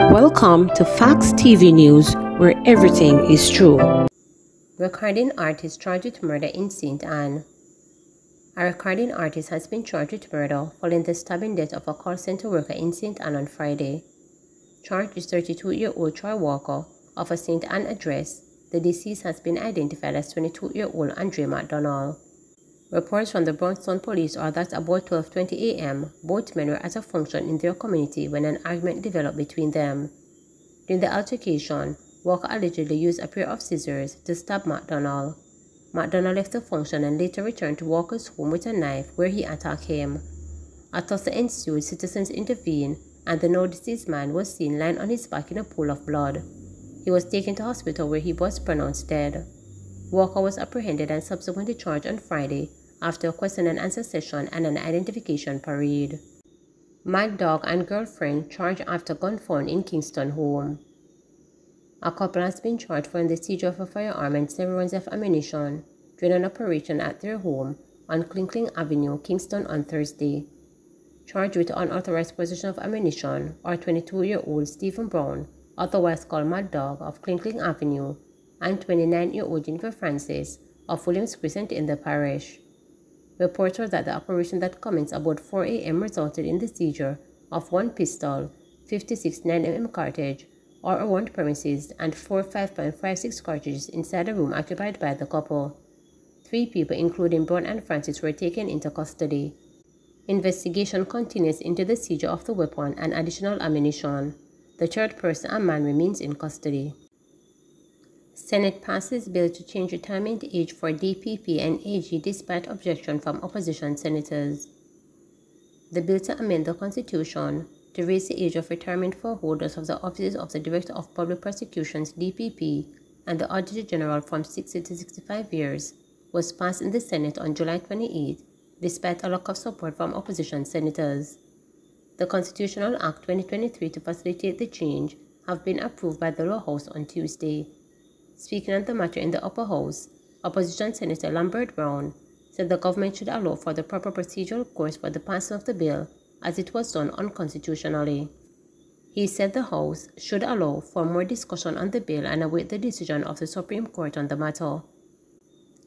Welcome to Facts TV News, where everything is true. Recording artist charged with murder in St. Ann. A recording artist has been charged with murder following the stabbing death of a call center worker in St. Ann on Friday. Charged is 32-year-old Troy Walker of a St. Ann address. The deceased has been identified as 22-year-old Andre McDonald. Reports from the Brownstown police are that about 12.20 a.m., both men were at a function in their community when an argument developed between them. During the altercation, Walker allegedly used a pair of scissors to stab McDonald. McDonald left the function and later returned to Walker's home with a knife where he attacked him. A tussle ensued, citizens intervened, and the now deceased man was seen lying on his back in a pool of blood. He was taken to hospital where he was pronounced dead. Walker was apprehended and subsequently charged on Friday after a question and answer session and an identification parade. Mad Dog and girlfriend charged after gun found in Kingston home. A couple has been charged for the seizure of a firearm and several rounds of ammunition during an operation at their home on Klinkling Avenue, Kingston on Thursday. Charged with unauthorized possession of ammunition are 22-year-old Stephen Brown, otherwise called Mad Dog of Klinkling Avenue, and 29-year-old Jennifer Francis of Williams Crescent in the parish. Reports that the operation that commenced about 4 a.m. resulted in the seizure of one pistol, 56 9mm cartridge, or around premises, and four 5.56 cartridges inside a room occupied by the couple. Three people, including Brown and Francis, were taken into custody. Investigation continues into the seizure of the weapon and additional ammunition. The third person, a man, remains in custody. Senate passes bill to change retirement age for DPP and AG despite objection from opposition senators. The bill to amend the Constitution to raise the age of retirement for holders of the offices of the Director of Public Prosecutions DPP and the Auditor General from 60 to 65 years was passed in the Senate on July 28 despite a lack of support from opposition senators. The Constitutional Act 2023 to facilitate the change have been approved by the Lower House on Tuesday. Speaking on the matter in the upper house, opposition Senator Lambert Brown said the government should allow for the proper procedural course for the passing of the bill as it was done unconstitutionally. He said the House should allow for more discussion on the bill and await the decision of the Supreme Court on the matter.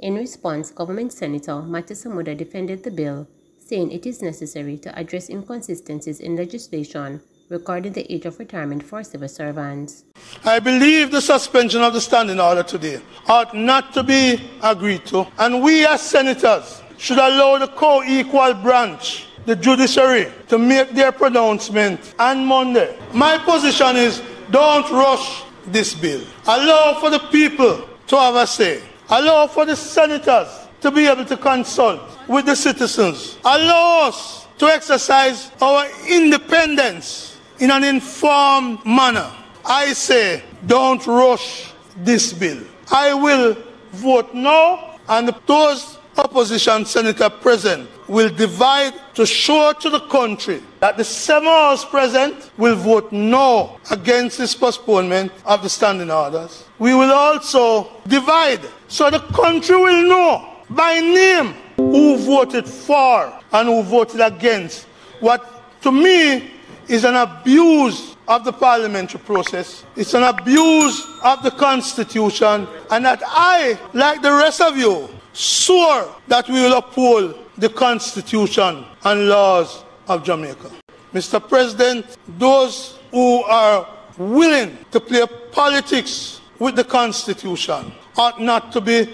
In response, Government Senator Matthew Samuda defended the bill, saying it is necessary to address inconsistencies in legislation regarding the age of retirement for civil servants. I believe the suspension of the standing order today ought not to be agreed to, and we as senators should allow the co-equal branch, the judiciary, to make their pronouncement on Monday. My position is don't rush this bill. Allow for the people to have a say. Allow for the senators to be able to consult with the citizens. Allow us to exercise our independence in an informed manner. I say, don't rush this bill. I will vote no, and those opposition senator present will divide to show to the country that the seven House present will vote no against this postponement of the standing orders. We will also divide so the country will know by name who voted for and who voted against what to me is an abuse of the parliamentary process. It's an abuse of the constitution. And that I, like the rest of you, swore that we will uphold the constitution and laws of Jamaica. Mr. President, those who are willing to play politics with the constitution ought not to be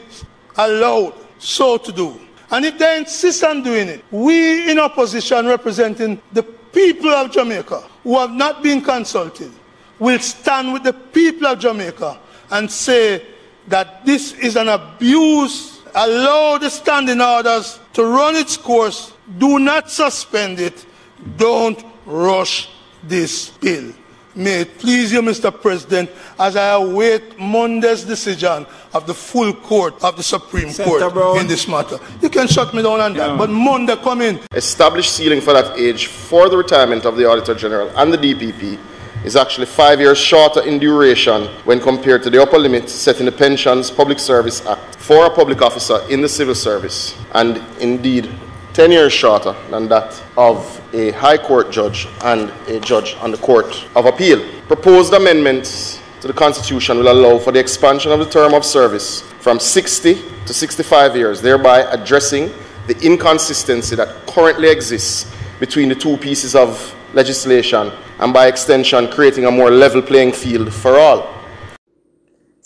allowed so to do. And if they insist on doing it, we in opposition representing the people of Jamaica who have not been consulted will stand with the people of Jamaica and say that this is an abuse. Allow the standing orders to run its course. Do not suspend it. Don't rush this bill. May it please you, Mr. President, as I await Monday's decision of the full court of the Supreme Senator Court Brown. in this matter. You can shut me down on that, yeah. but Monday come in. Established ceiling for that age for the retirement of the Auditor General and the DPP is actually five years shorter in duration when compared to the upper limit set in the Pensions Public Service Act for a public officer in the civil service, and indeed 10 years shorter than that of a High Court judge and a judge on the Court of Appeal. Proposed amendments to the Constitution will allow for the expansion of the term of service from 60 to 65 years, thereby addressing the inconsistency that currently exists between the two pieces of legislation and by extension creating a more level playing field for all.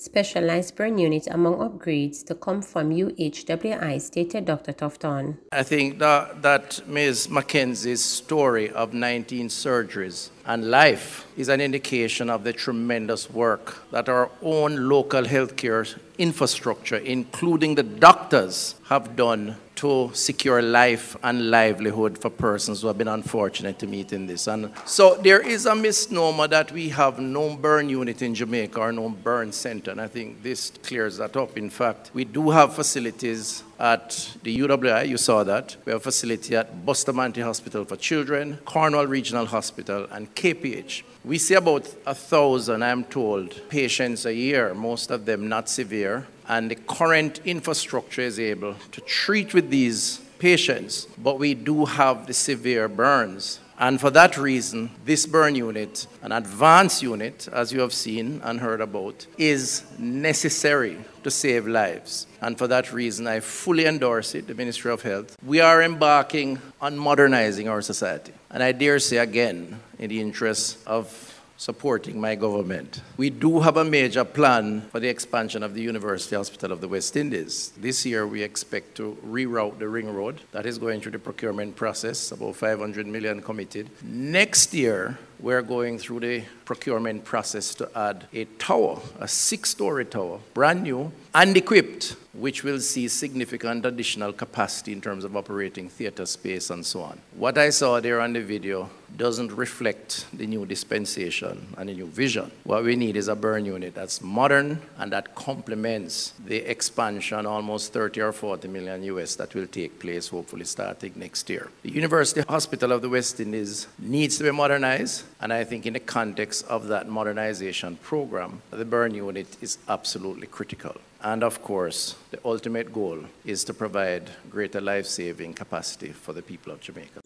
Specialized burn unit among upgrades to come from UHWI, stated Dr. Tufton. I think that, that Ms. Mackenzie's story of 19 surgeries and life is an indication of the tremendous work that our own local healthcare infrastructure, including the doctors, have done to secure life and livelihood for persons who have been unfortunate to meet in this. And so there is a misnomer that we have no burn unit in Jamaica or no burn center, and I think this clears that up. In fact, we do have facilities at the UWI, you saw that. We have a facility at Bustamante Hospital for Children, Cornwall Regional Hospital, and KPH. We see about a thousand, I'm told, patients a year, most of them not severe, and the current infrastructure is able to treat with these patients, but we do have the severe burns. And for that reason, this burn unit, an advanced unit, as you have seen and heard about, is necessary to save lives. And for that reason, I fully endorse it, the Ministry of Health. We are embarking on modernizing our society. And I dare say again, in the interest of supporting my government. We do have a major plan for the expansion of the University Hospital of the West Indies. This year we expect to reroute the ring road. That is going through the procurement process, about 500 million committed. Next year, we're going through the procurement process to add a tower, a six-story tower, brand new and equipped, which will see significant additional capacity in terms of operating theater space and so on. What I saw there on the video doesn't reflect the new dispensation and the new vision. What we need is a burn unit that's modern and that complements the expansion, almost 30 or 40 million US, that will take place hopefully starting next year. The University Hospital of the West Indies needs to be modernized, and I think in the context of that modernization program, the burn unit is absolutely critical. And of course, the ultimate goal is to provide greater life-saving capacity for the people of Jamaica.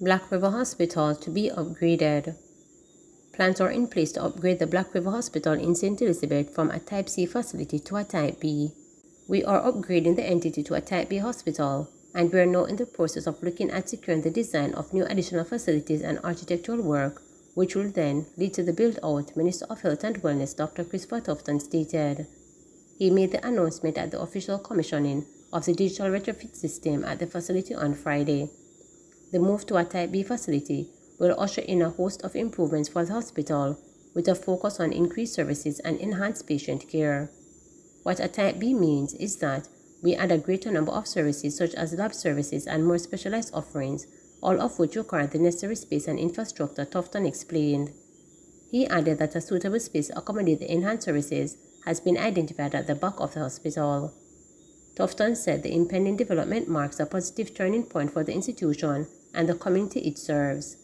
Black River Hospital to be upgraded. Plans are in place to upgrade the Black River Hospital in St. Elizabeth from a Type C facility to a Type B. We are upgrading the entity to a Type B hospital, and we are now in the process of looking at securing the design of new additional facilities and architectural work, which will then lead to the build-out, Minister of Health and Wellness Dr. Christopher Tufton stated. He made the announcement at the official commissioning of the digital retrofit system at the facility on Friday. The move to a Type B facility will usher in a host of improvements for the hospital with a focus on increased services and enhanced patient care. What a Type B means is that we add a greater number of services such as lab services and more specialized offerings, all of which require the necessary space and infrastructure, Tufton explained. He added that a suitable space to accommodate the enhanced services has been identified at the back of the hospital. Tufton said the impending development marks a positive turning point for the institution and the community it serves.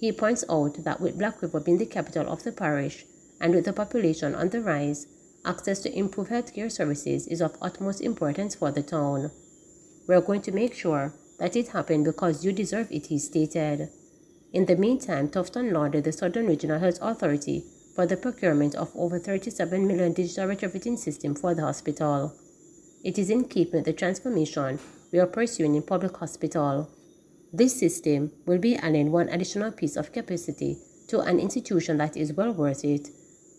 He points out that with Black River being the capital of the parish and with the population on the rise, access to improved healthcare services is of utmost importance for the town. We are going to make sure that it happened because you deserve it, he stated. In the meantime, Tufton lauded the Southern Regional Health Authority for the procurement of over 37 million digital retrofitting system for the hospital. It is in keeping with the transformation we are pursuing in public hospital. This system will be adding one additional piece of capacity to an institution that is well worth it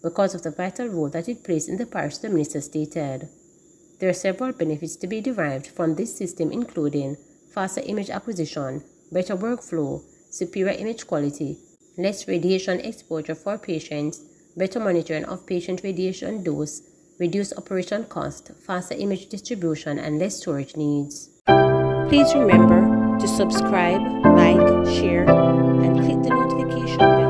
because of the vital role that it plays in the parish, the minister stated. There are several benefits to be derived from this system including faster image acquisition, better workflow, superior image quality, less radiation exposure for patients, better monitoring of patient radiation dose, reduced operation cost, faster image distribution, and less storage needs. Please remember to subscribe, like, share, and click the notification bell